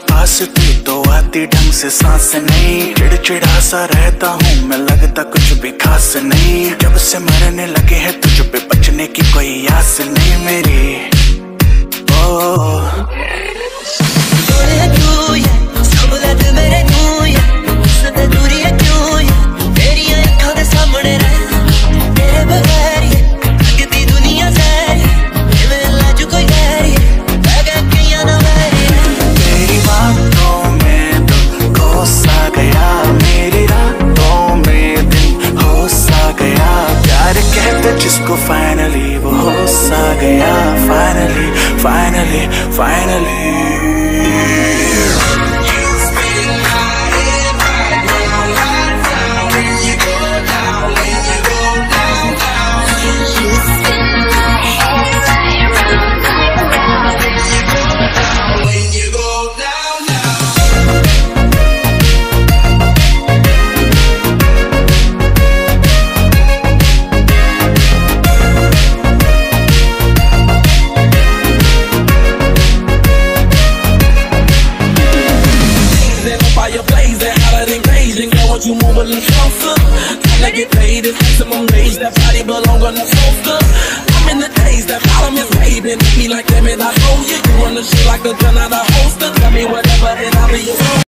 पास थी तो आती ढंग से सांस नहीं चिड़चिड़ा सा रहता हूँ मैं लगता कुछ भी खास नहीं जब से मरने लगे हैं तुझ पे बचने की कोई आस नहीं मेरी ओ, ओ, ओ जिसको फाइनली वो हो सा गया finally finally finally want you move a little closer. Time to get paid is maximum wage. That body belong on the sofa. I'm in the days that bottom is baby. Me like damn it, I know you. You run the shit like a gun out of holster. Tell me whatever and I'll be your